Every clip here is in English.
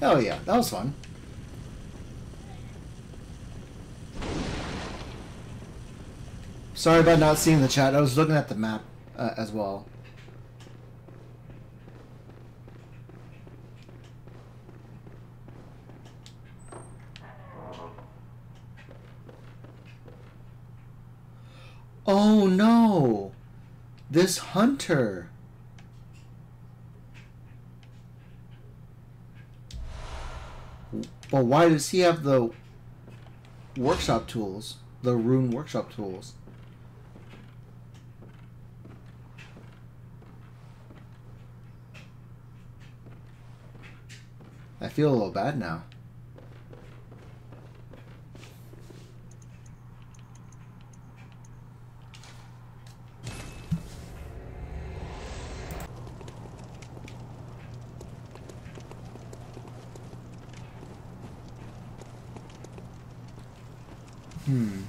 Hell yeah, that was fun. Sorry about not seeing the chat. I was looking at the map uh, as well. Oh no! This hunter! But why does he have the workshop tools? The rune workshop tools? I feel a little bad now. Hmm.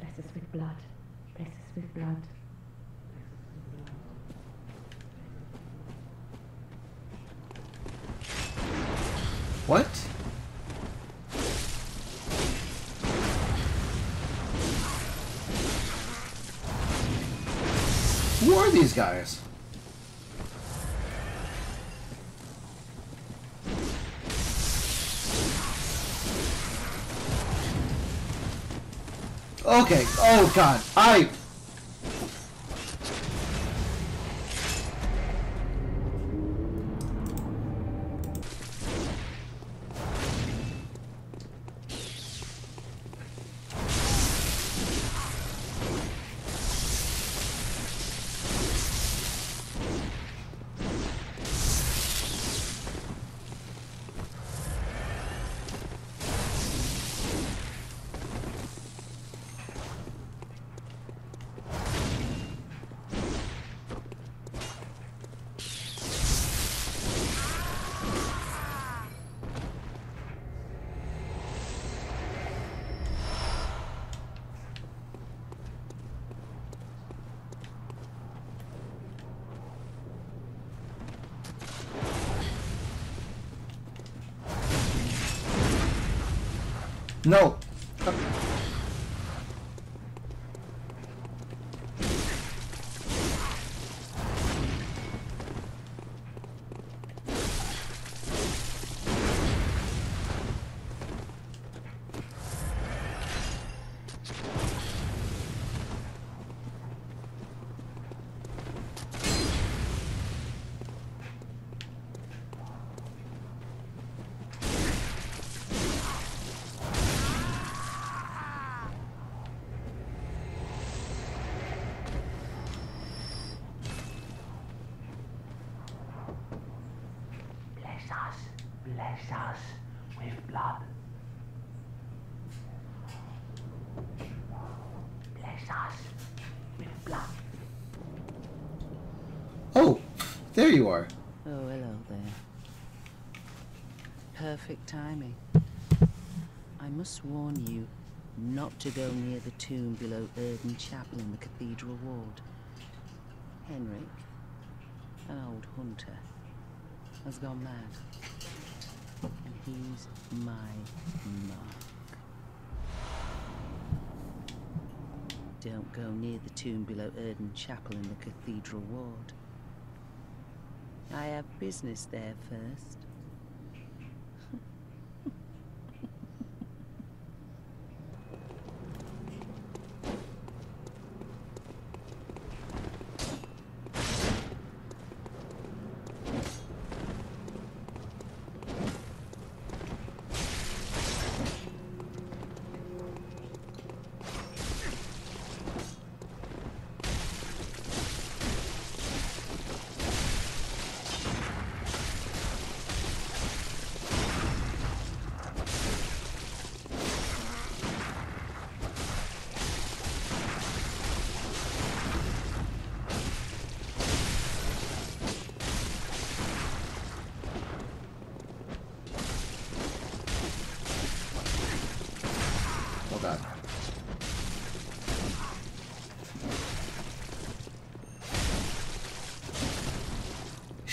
Bless us with blood. Bless us with blood. What? Who are these guys? Okay. Oh god. I. No. Bless us with blood. Bless us with blood. Oh, there you are. Oh, hello there. Perfect timing. I must warn you not to go near the tomb below Oedon Chapel in the Cathedral Ward. Henryk, an old hunter, has gone mad. He's my mark. Don't go near the tomb below Oedon Chapel in the Cathedral Ward. I have business there first.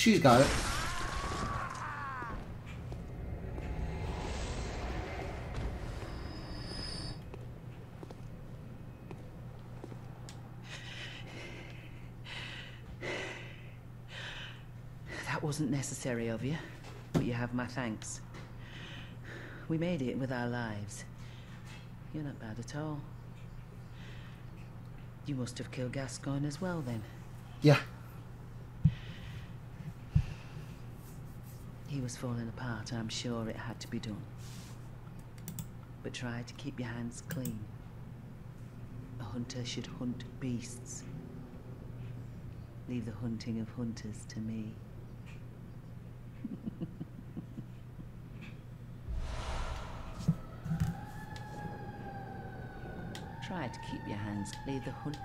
She's got it. That wasn't necessary of you, but you have my thanks. We made it with our lives. You're not bad at all. You must have killed Gascoigne as well, then. Yeah. Was falling apart, I'm sure it had to be done. But try to keep your hands clean. A hunter should hunt beasts. Leave the hunting of hunters to me. try to keep your hands clean. The hunt.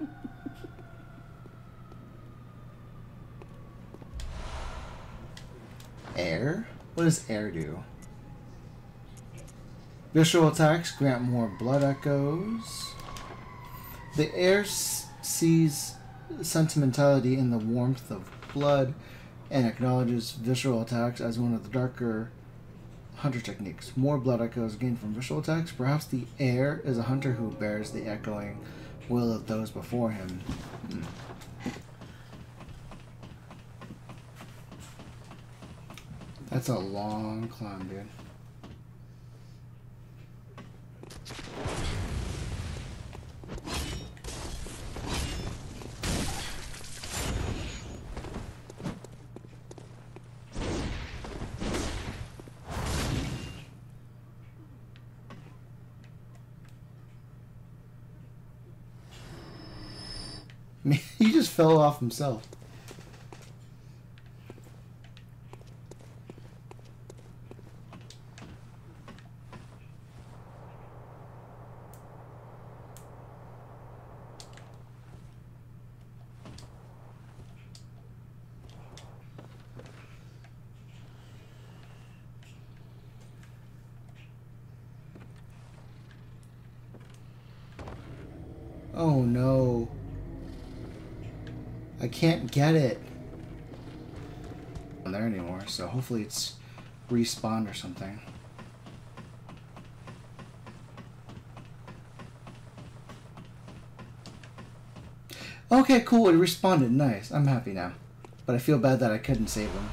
Air? What does air do? Visceral attacks grant more blood echoes. The air sees sentimentality in the warmth of blood and acknowledges visceral attacks as one of the darker hunter techniques. More blood echoes gained from visceral attacks. Perhaps the air is a hunter who bears the echoing will of those before him. Hmm. That's a long climb, dude. he just fell off himself. Oh no. I can't get it. There anymore, so hopefully it's respawned or something. Okay, cool, it responded. Nice. I'm happy now. But I feel bad that I couldn't save him.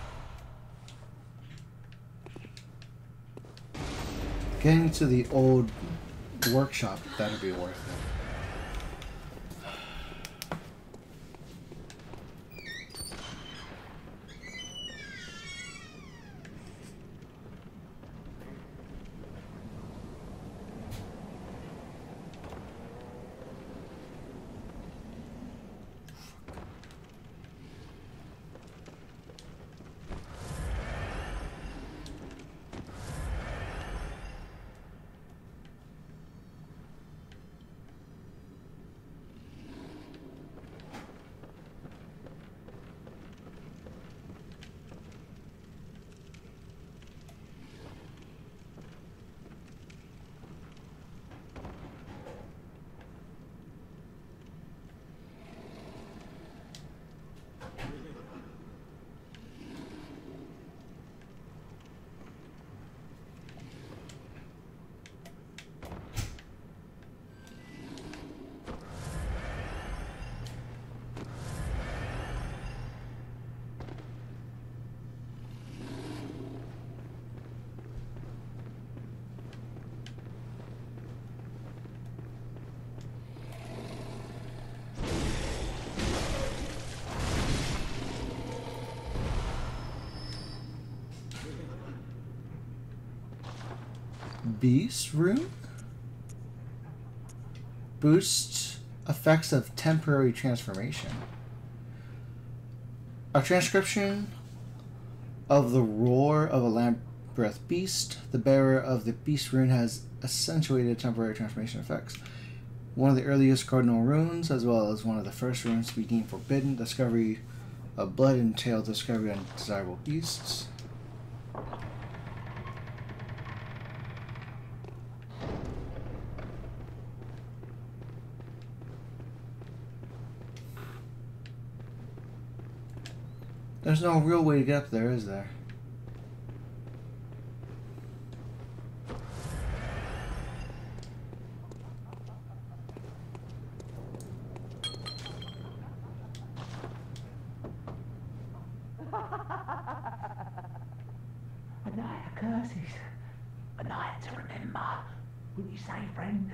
Getting to the old workshop, that'd be worth it. Beast Rune? Boost effects of temporary transformation. A transcription of the roar of a labyrinth beast. The bearer of the beast rune has accentuated temporary transformation effects. One of the earliest cardinal runes, as well as one of the first runes to be deemed forbidden. Discovery of blood entailed discovery of undesirable beasts. There's no real way to get up there, is there? A night of curses. A night to remember. Wouldn't you say, friend?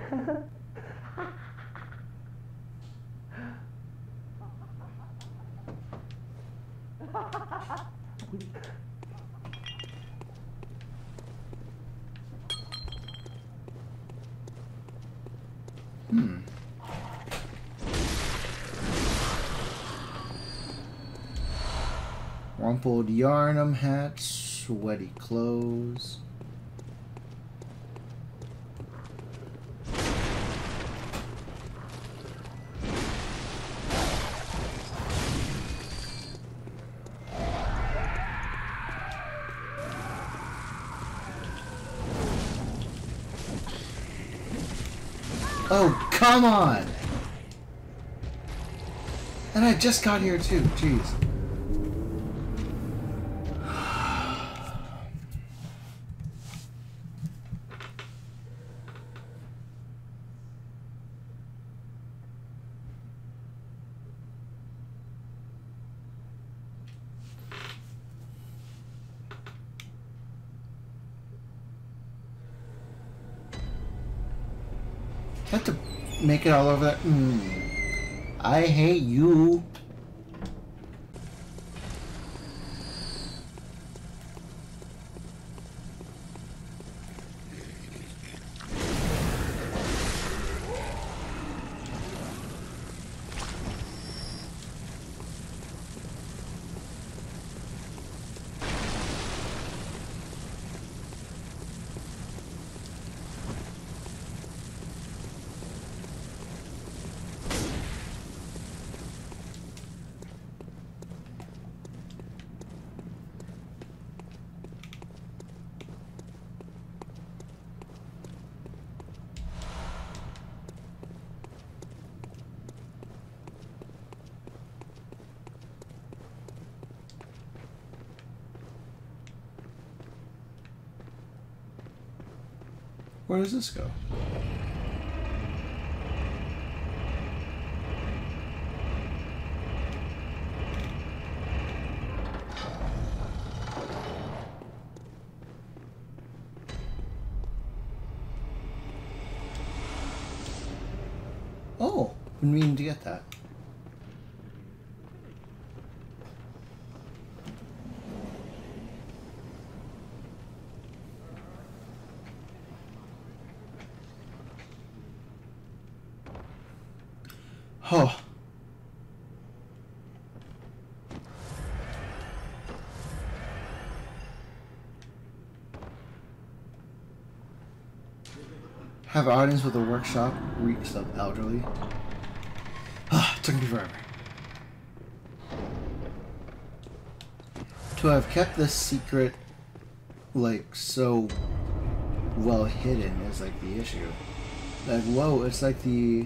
Hmm. Rumpled Yharnam hat, sweaty clothes. Oh, come on! And I just got here too, jeez. have to make it all over that. Mm. I hate you. Where does this go? Oh, been meaning to get that. Oh. Have audience with a workshop reeks of elderly. Ah, took me forever. To have kept this secret like so well hidden is like the issue. Like whoa, it's like the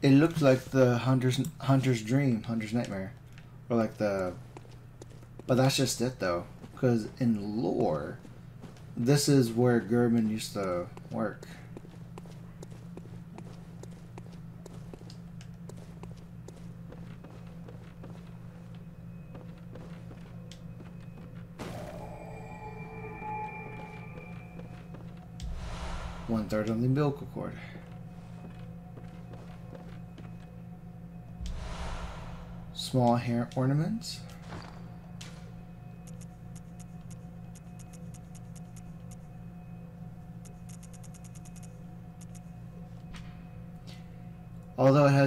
it looked like the hunter's hunter's dream, hunter's nightmare, or like the. But that's just it though, because in lore, this is where Gehrman used to work. One third on the umbilical cord. Small hair ornaments.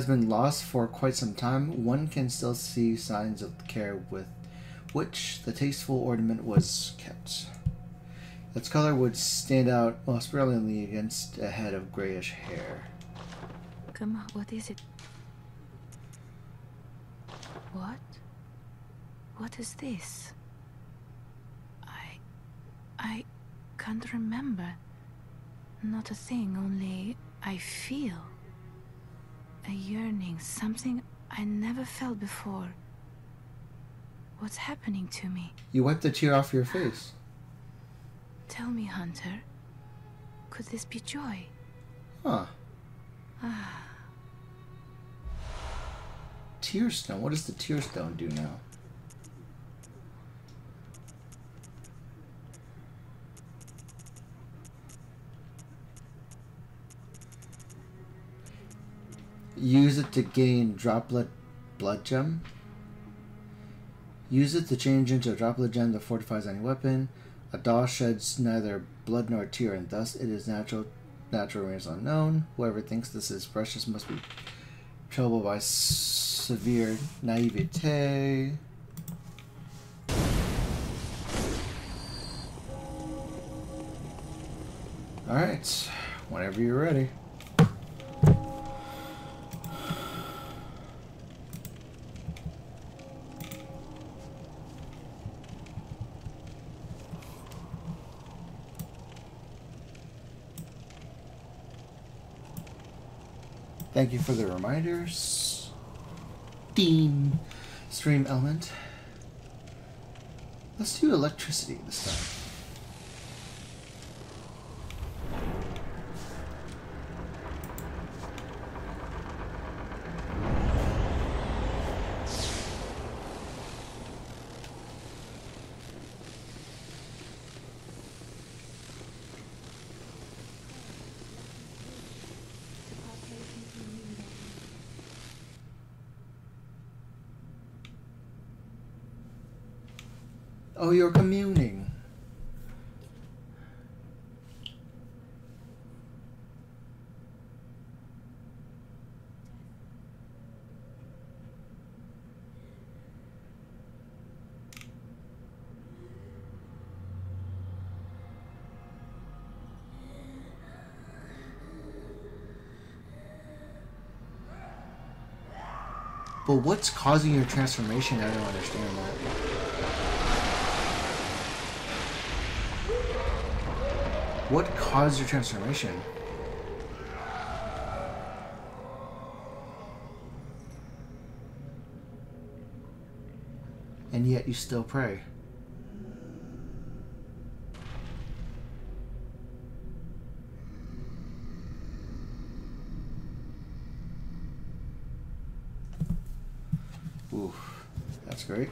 Been lost for quite some time, one can still see signs of the care with which the tasteful ornament was kept. Its color would stand out most brilliantly against a head of grayish hair. Come on, what is it? What? What is this? I. I can't remember. Not a thing, only I feel. A yearning, something I never felt before. What's happening to me? You wiped a tear off your face. Tell me, Hunter. Could this be joy? Huh. Ah. Tear stone. What does the tear stone do now? Use it to gain droplet blood gem. Use it to change into a droplet gem that fortifies any weapon. A doll sheds neither blood nor tear, and thus it is natural. Natural remains unknown. Whoever thinks this is precious must be troubled by severe naivete. All right, whenever you're ready. Thank you for the reminders. Steam stream element. Let's do electricity this time. Oh, you're communing. But what's causing your transformation? I don't understand that. What caused your transformation? And yet you still pray. Oof, that's great.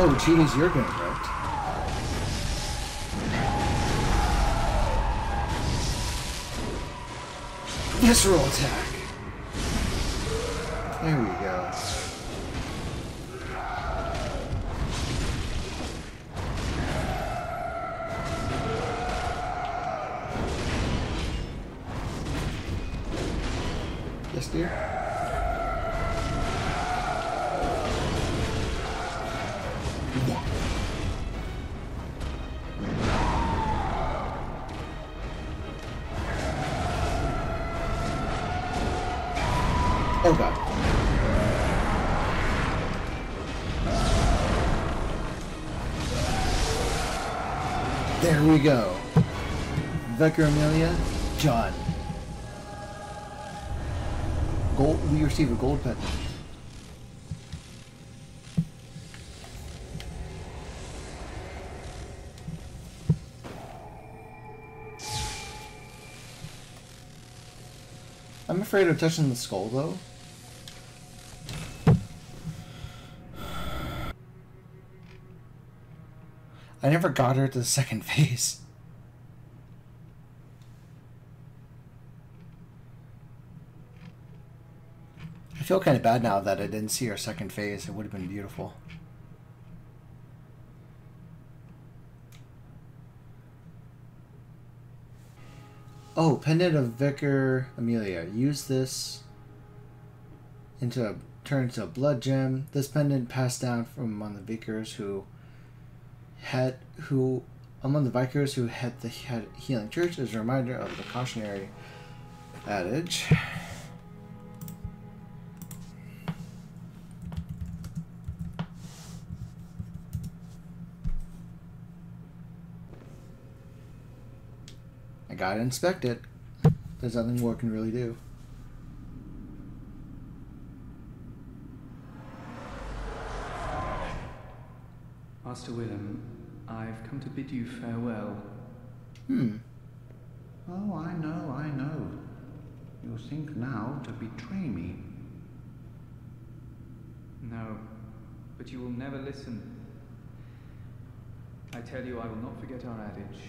Oh, genies, you're getting Visceral attack. There we go. Yes, dear? There we go. Vicar Amelia, John. Gold. We receive a gold pendant. I'm afraid of touching the skull though. I never got her to the second phase. I feel kind of bad now that I didn't see her second phase. It would have been beautiful. Oh, pendant of Vicar Amelia. Use this into a turn into a blood gem. This pendant passed down from among the vicars who had who Among the Vicars who head the he- Healing Church is a reminder of the cautionary adage. I gotta inspect it. There's nothing more can really do. Master Willem, I've come to bid you farewell. Hmm. Oh, I know, I know. You think now to betray me. No, but you will never listen. I tell you, I will not forget our adage.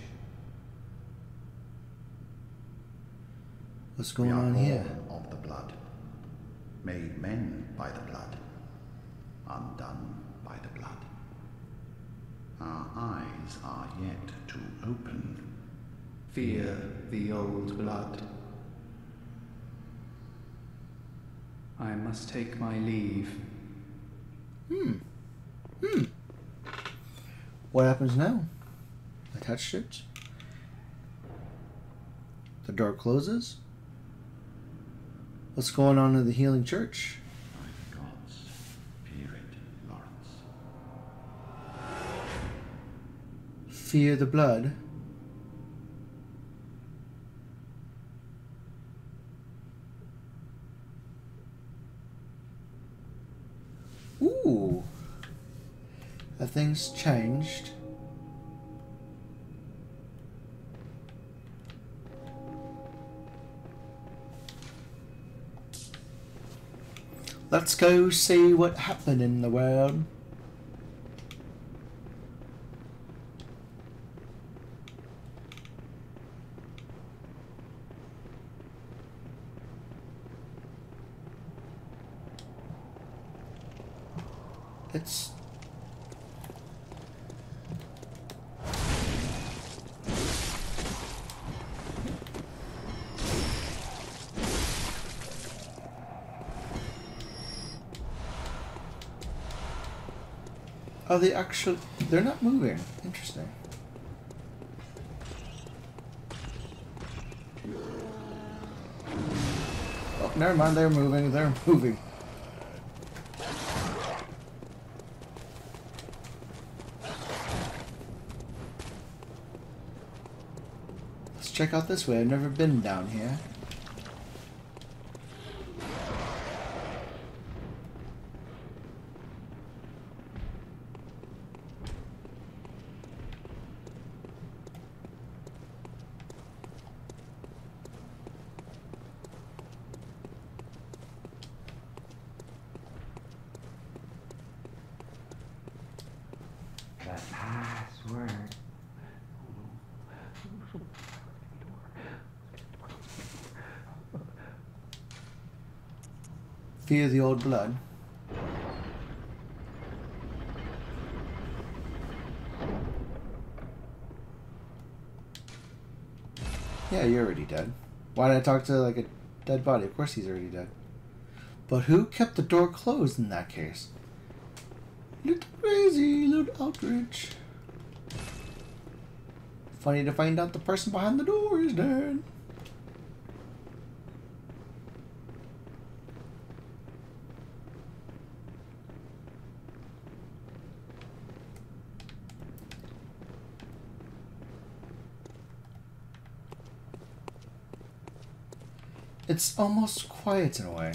What's we going are on born here? of the blood, made men by the blood, undone by the blood. Our eyes are yet to open. Fear the old blood. I must take my leave. Hmm. Hmm. What happens now? I touched it. The door closes. What's going on in the healing church? Fear the blood. Ooh. Have things changed? Let's go see what happened in the world. It's Oh, they actually they're not moving. Interesting. Oh, never mind, they're moving, they're moving. Let's check out this way. I've never been down here. The password. Fear the old blood. Yeah, you're already dead. Why did I talk to like a dead body? Of course he's already dead. But who kept the door closed in that case? Little crazy, little Aldrich. Funny to find out the person behind the door is dead. It's almost quiet in a way.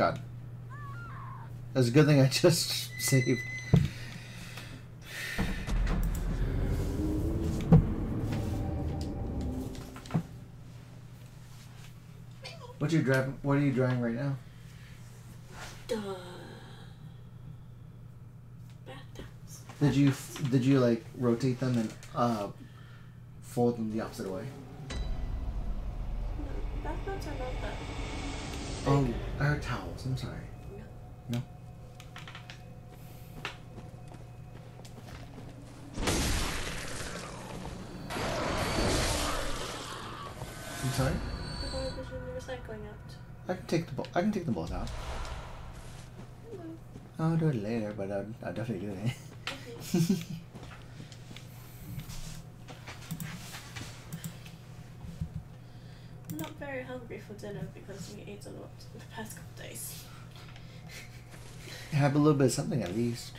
God. That's a good thing I just saved. What you driving? What are you driving right now? Duh. Did you did you like rotate them and uh fold them the opposite way? No, bathtubs are not that. Oh, I heard towels. I'm sorry. No. I'm sorry. I've already been the recycling. I can take the bo- I can take them both out. Mm-hmm. I'll do it later, but I'll, I'll definitely do it. I'm not very hungry for dinner because we ate a lot the past couple days. Have a little bit of something at least.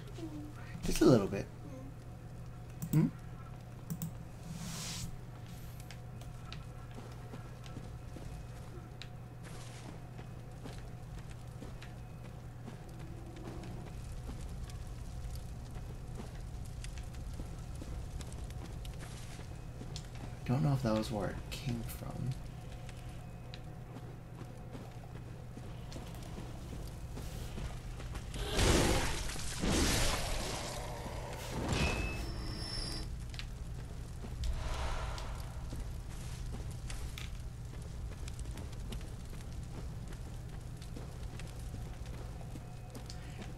Just a little bit. Hmm? Don't know if that was where it came from.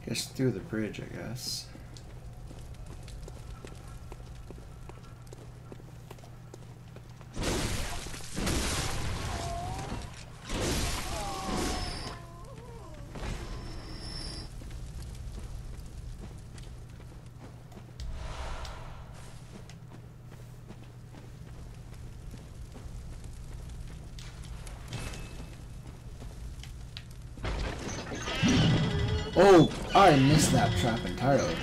Guess through the bridge, I guess. I missed that trap entirely.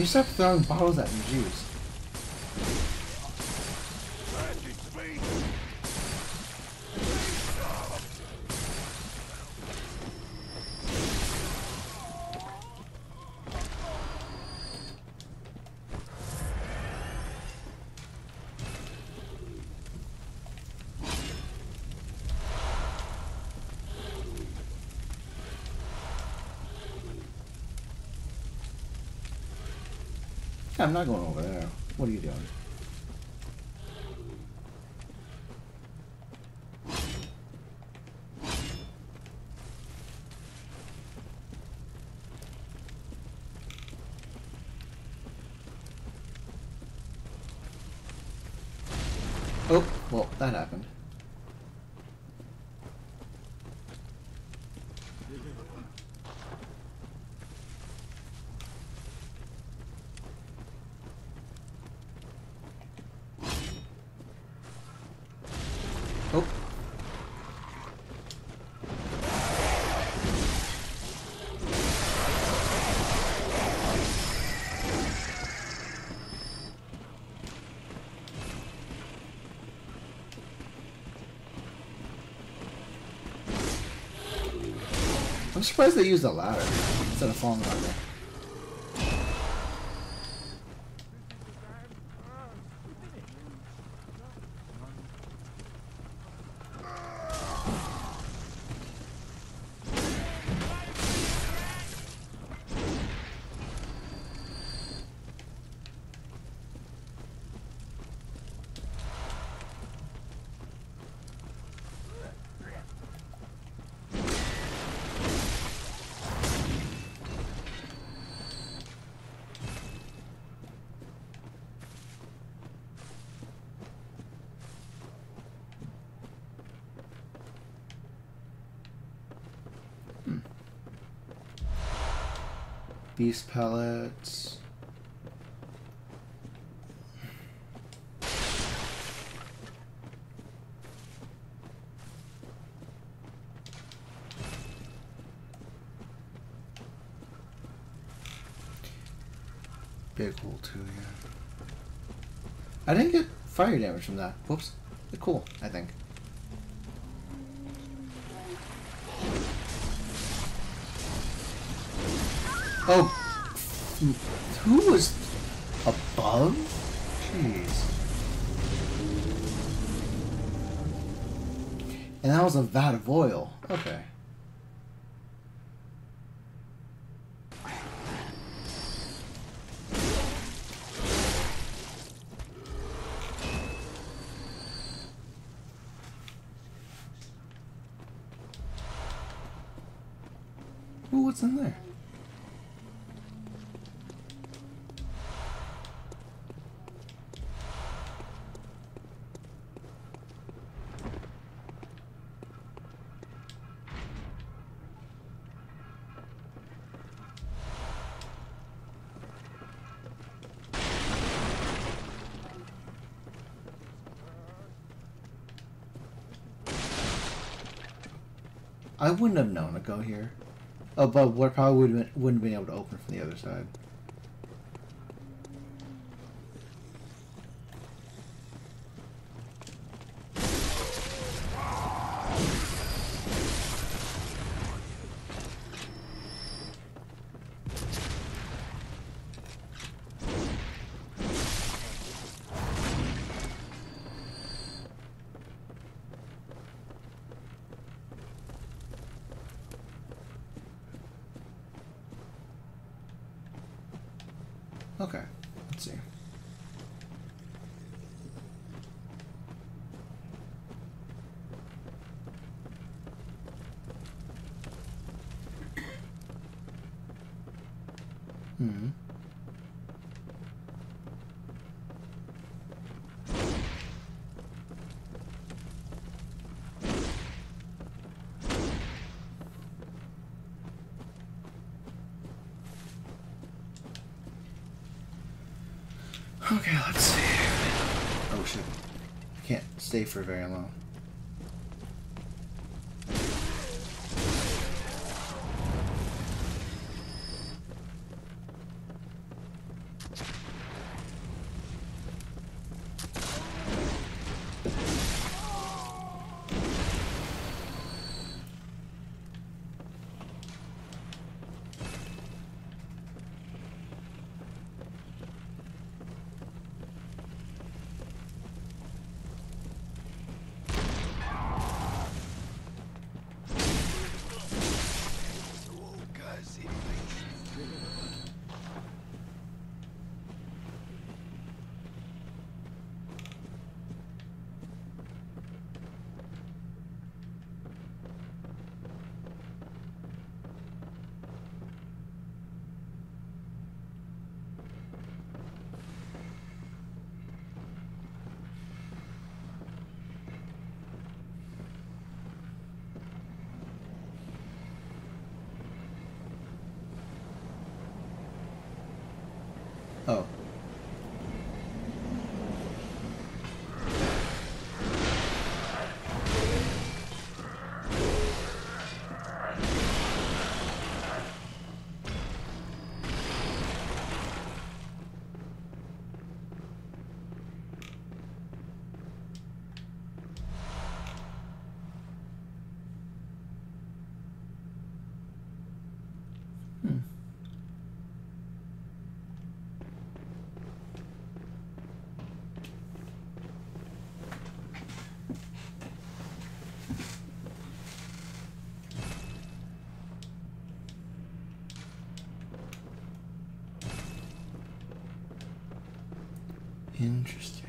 You stop throwing bottles at jeez. I'm not going over there. What are you doing? Oh, well, that happened. Oh. I'm surprised they used a ladder instead of falling on there. Beast pellets. Big hole too, yeah. I didn't get fire damage from that. Whoops. Cool, I think. Oh, who was above? Jeez. And that was a vat of oil. Okay. Ooh, what's in there? I wouldn't have known to go here. Oh, but what probably wouldn't have been able to open from the other side. Okay, let's see. Hmm. Okay, let's see. Oh shit. I can't stay for very long. Oh. Interesting.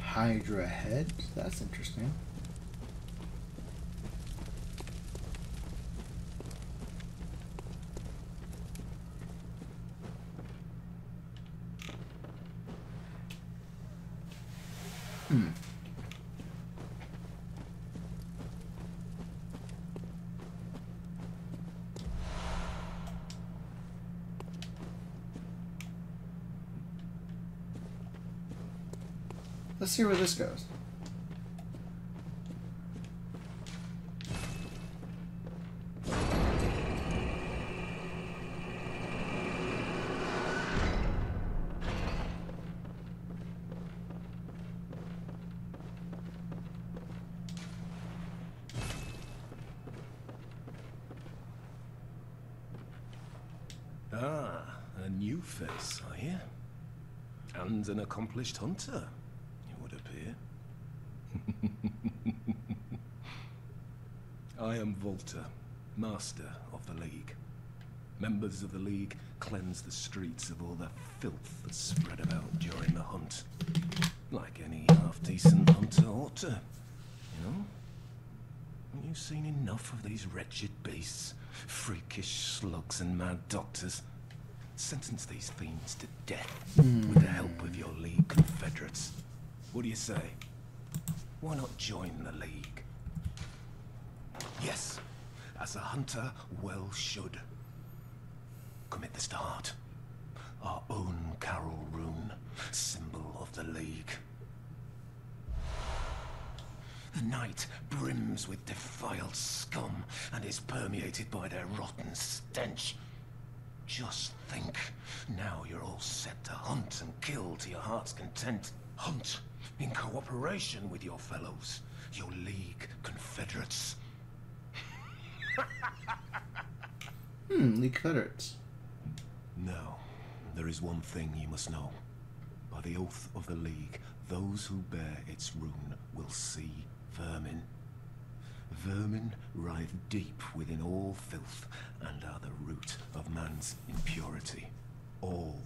Hydra head? That's interesting. Let's see where this goes. Ah, a new face, I hear. And an accomplished hunter, it would appear. I am Valtr, Master of the League. Members of the League cleanse the streets of all the filth that's spread about during the hunt. Like any half-decent hunter ought to, you know? Haven't you seen enough of these wretched beasts? Freakish slugs and mad doctors. Sentence these fiends to death with the help of your League confederates. What do you say? Why not join the League? Yes, as a hunter well should. Commit this to heart. Our own Caryll Rune, symbol of the League. The night brims with defiled scum and is permeated by their rotten stench. Just think, now you're all set to hunt and kill to your heart's content. Hunt in cooperation with your fellows, your League confederates. Hmm, League Confederates. Now, there is one thing you must know. By the oath of the League, those who bear its rune will see vermin. Vermin writhe deep within all filth and are the root of man's impurity. All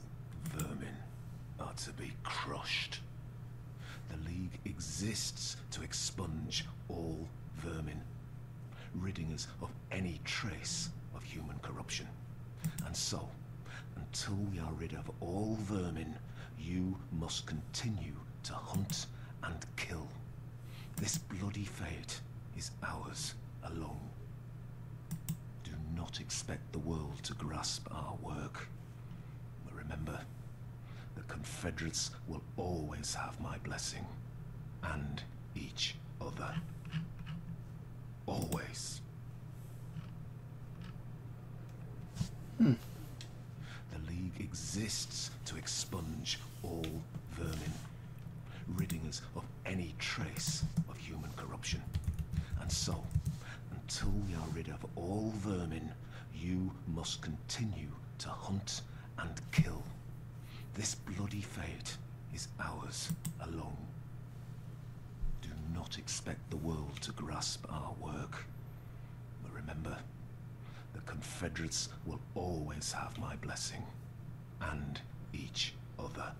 vermin are to be crushed. The League exists to expunge all vermin, ridding us of any trace of human corruption. And so, until we are rid of all vermin, you must continue to hunt and kill. This bloody fate is ours alone. Do not expect the world to grasp our work. But remember, the Confederates will always have my blessing. And each other. Always. Hmm. The League exists to expunge all vermin, ridding us of any trace of human corruption. And so, until we are rid of all vermin, you must continue to hunt and kill. This bloody fate is ours alone. Not expect the world to grasp our work. But remember, the Confederates will always have my blessing. And each other.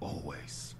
Always.